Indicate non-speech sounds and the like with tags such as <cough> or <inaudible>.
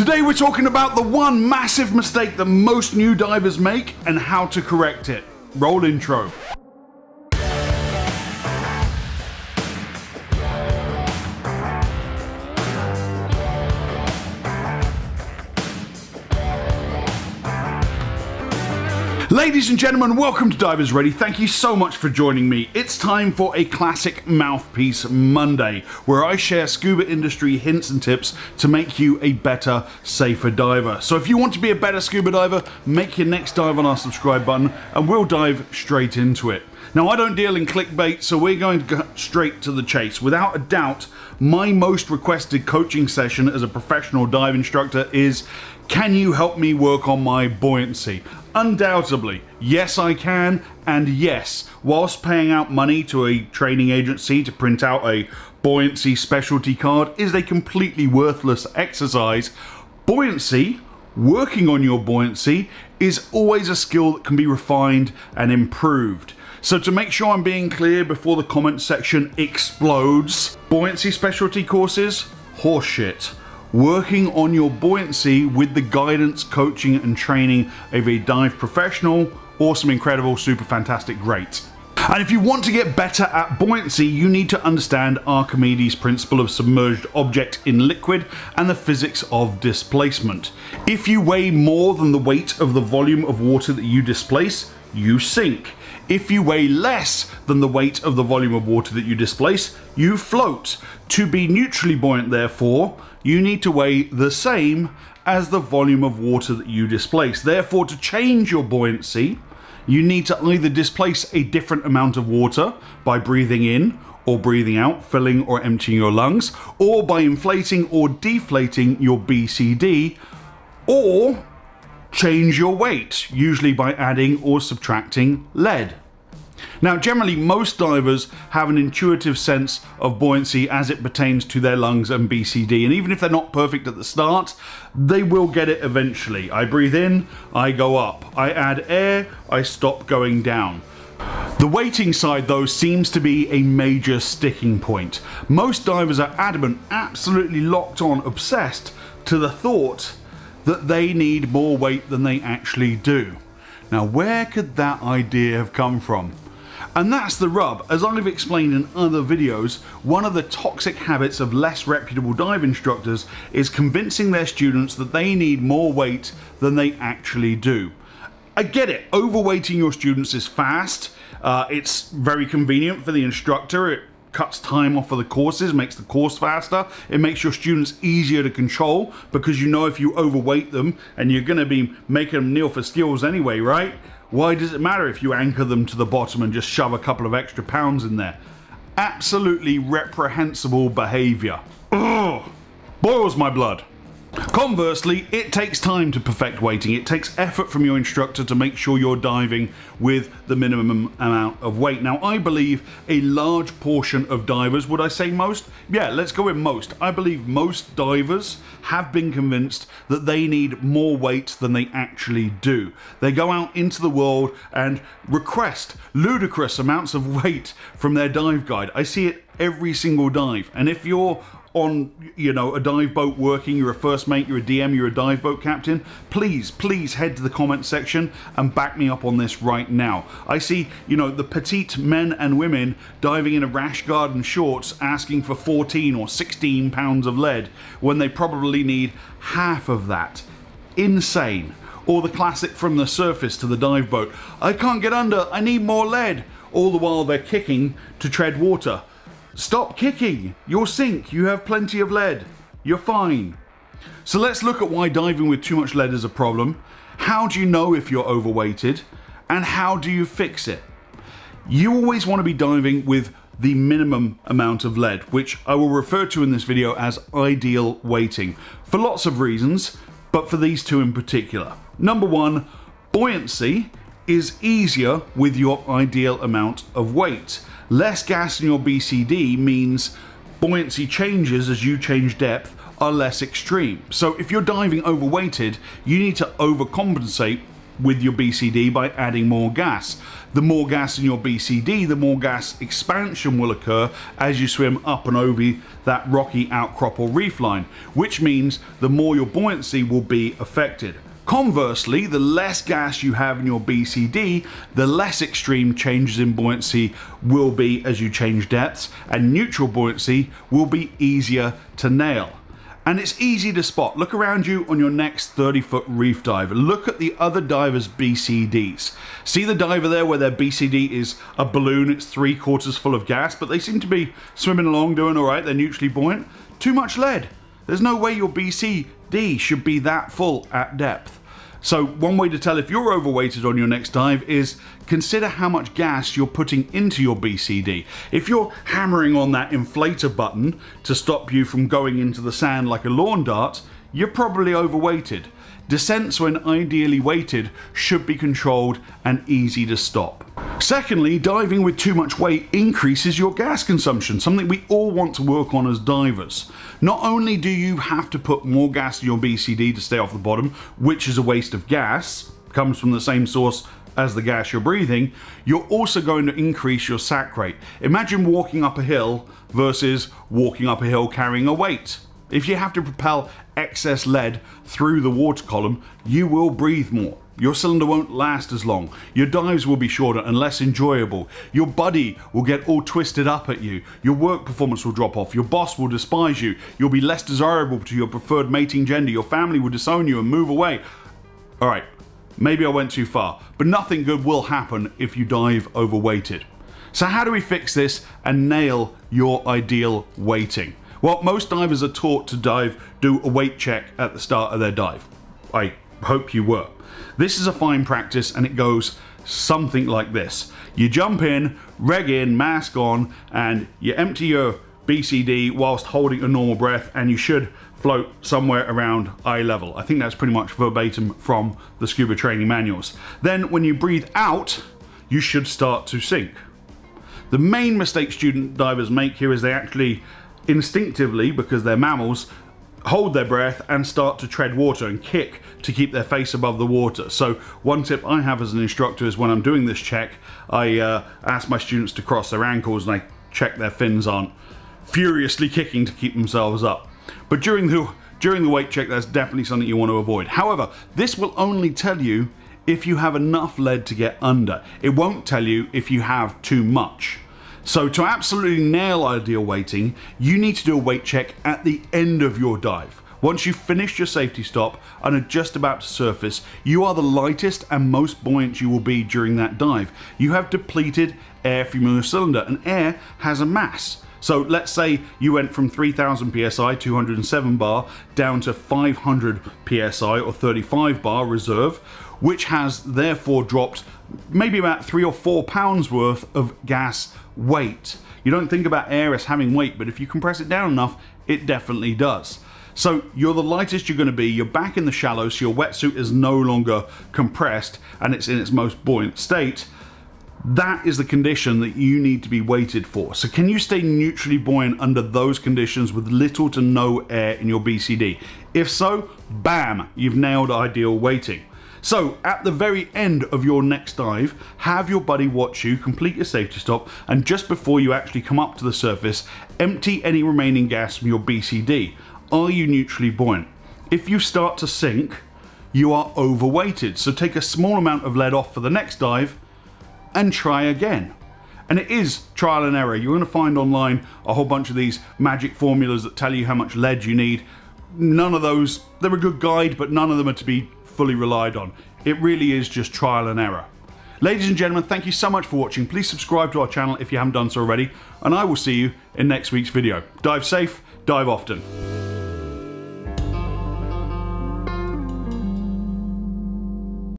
Today we're talking about the one massive mistake that most new divers make and how to correct it. Roll intro. Ladies and gentlemen, welcome to Divers Ready. Thank you so much for joining me. It's time for a classic Mouthpiece Monday, where I share scuba industry hints and tips to make you a better, safer diver. So if you want to be a better scuba diver, make your next dive on our subscribe button and we'll dive straight into it. Now, I don't deal in clickbait, so we're going to go straight to the chase. Without a doubt, my most requested coaching session as a professional dive instructor is can you help me work on my buoyancy? Undoubtedly, yes, I can, and yes, whilst paying out money to a training agency to print out a buoyancy specialty card is a completely worthless exercise, buoyancy, working on your buoyancy, is always a skill that can be refined and improved. So to make sure I'm being clear before the comment section explodes, buoyancy specialty courses, horseshit working on your buoyancy with the guidance, coaching, and training of a dive professional. Awesome, incredible, super fantastic, great. And if you want to get better at buoyancy, you need to understand Archimedes' principle of submerged object in liquid and the physics of displacement. If you weigh more than the weight of the volume of water that you displace, you sink. If you weigh less than the weight of the volume of water that you displace, you float. To be neutrally buoyant, therefore, you need to weigh the same as the volume of water that you displace. Therefore, to change your buoyancy, you need to either displace a different amount of water by breathing in or breathing out, filling or emptying your lungs, or by inflating or deflating your BCD, or change your weight, usually by adding or subtracting lead. Now, generally, most divers have an intuitive sense of buoyancy as it pertains to their lungs and BCD, and even if they're not perfect at the start, they will get it eventually. I breathe in, I go up. I add air, I stop going down. The weighting side though seems to be a major sticking point. Most divers are adamant, absolutely locked on, obsessed to the thought that they need more weight than they actually do. Now where could that idea have come from? And that's the rub. As I've explained in other videos, one of the toxic habits of less reputable dive instructors is convincing their students that they need more weight than they actually do. I get it, overweighting your students is fast, uh, it's very convenient for the instructor, it cuts time off of the courses, makes the course faster. It makes your students easier to control because you know if you overweight them and you're going to be making them kneel for skills anyway, right? Why does it matter if you anchor them to the bottom and just shove a couple of extra pounds in there? Absolutely reprehensible behaviour. Ugh! Boils my blood. Conversely, it takes time to perfect weighting. It takes effort from your instructor to make sure you're diving with the minimum amount of weight. Now, I believe a large portion of divers, would I say most? Yeah, let's go with most. I believe most divers have been convinced that they need more weight than they actually do. They go out into the world and request ludicrous amounts of <laughs> weight from their dive guide. I see it every single dive. And if you're on you know a dive boat working you're a first mate you're a dm you're a dive boat captain please please head to the comment section and back me up on this right now. I see you know the petite men and women diving in a rash guard and shorts asking for 14 or 16 pounds of lead when they probably need half of that. Insane. Or the classic from the surface to the dive boat. I can't get under. I need more lead. All the while they're kicking to tread water Stop kicking. You'll sink. You have plenty of lead. You're fine. So let's look at why diving with too much lead is a problem. How do you know if you're overweighted? And how do you fix it? You always want to be diving with the minimum amount of lead, which I will refer to in this video as ideal weighting, for lots of reasons, but for these two in particular. Number one, buoyancy is easier with your ideal amount of weight. Less gas in your BCD means buoyancy changes as you change depth are less extreme. So if you're diving overweighted, you need to overcompensate with your BCD by adding more gas. The more gas in your BCD, the more gas expansion will occur as you swim up and over that rocky outcrop or reef line, which means the more your buoyancy will be affected. Conversely, the less gas you have in your BCD, the less extreme changes in buoyancy will be as you change depths, and neutral buoyancy will be easier to nail. And it's easy to spot. Look around you on your next 30 foot reef dive. Look at the other divers' BCDs. See the diver there where their BCD is a balloon, it's three quarters full of gas, but they seem to be swimming along doing all right, they're neutrally buoyant. Too much lead. There's no way your BCD should be that full at depth. So one way to tell if you're overweighted on your next dive is consider how much gas you're putting into your BCD. If you're hammering on that inflator button to stop you from going into the sand like a lawn dart, you're probably overweighted. Descents, when ideally weighted, should be controlled and easy to stop. Secondly, diving with too much weight increases your gas consumption, something we all want to work on as divers. Not only do you have to put more gas in your BCD to stay off the bottom, which is a waste of gas, comes from the same source as the gas you're breathing, you're also going to increase your sac rate. Imagine walking up a hill versus walking up a hill carrying a weight. If you have to propel excess lead through the water column, you will breathe more. Your cylinder won't last as long. Your dives will be shorter and less enjoyable. Your buddy will get all twisted up at you. Your work performance will drop off. Your boss will despise you. You'll be less desirable to your preferred mating gender. Your family will disown you and move away. All right, maybe I went too far, but nothing good will happen if you dive overweighted. So, how do we fix this and nail your ideal weighting? Well, most divers are taught to dive, do a weight check at the start of their dive. I hope you were. This is a fine practice and it goes something like this. You jump in, reg in, mask on, and you empty your BCD whilst holding a normal breath, and you should float somewhere around eye level. I think that's pretty much verbatim from the scuba training manuals. Then, when you breathe out, you should start to sink. The main mistake student divers make here is they actually instinctively, because they're mammals, hold their breath and start to tread water and kick to keep their face above the water. So one tip I have as an instructor is when I'm doing this check, I uh, ask my students to cross their ankles and I check their fins aren't furiously kicking to keep themselves up. But during the during the weight check, that's definitely something you want to avoid. However, this will only tell you if you have enough lead to get under. It won't tell you if you have too much. So to absolutely nail ideal weighting, you need to do a weight check at the end of your dive. Once you've finished your safety stop and are just about to surface, you are the lightest and most buoyant you will be during that dive. You have depleted air from your cylinder, and air has a mass. So let's say you went from 3000 psi, 207 bar, down to 500 psi or 35 bar reserve, which has therefore dropped maybe about three or four pounds worth of gas weight. You don't think about air as having weight, but if you compress it down enough, it definitely does. So you're the lightest you're going to be, you're back in the shallows, so your wetsuit is no longer compressed and it's in its most buoyant state. That is the condition that you need to be weighted for. So can you stay neutrally buoyant under those conditions with little to no air in your BCD? If so, bam, you've nailed ideal weighting. So, at the very end of your next dive, have your buddy watch you complete your safety stop, and just before you actually come up to the surface, empty any remaining gas from your BCD. Are you neutrally buoyant? If you start to sink, you are overweighted, so take a small amount of lead off for the next dive and try again. And it is trial and error. You're going to find online a whole bunch of these magic formulas that tell you how much lead you need. None of those, they're a good guide, but none of them are to be fully relied on. It really is just trial and error. Ladies and gentlemen, thank you so much for watching. Please subscribe to our channel if you haven't done so already, and I will see you in next week's video. Dive safe, dive often.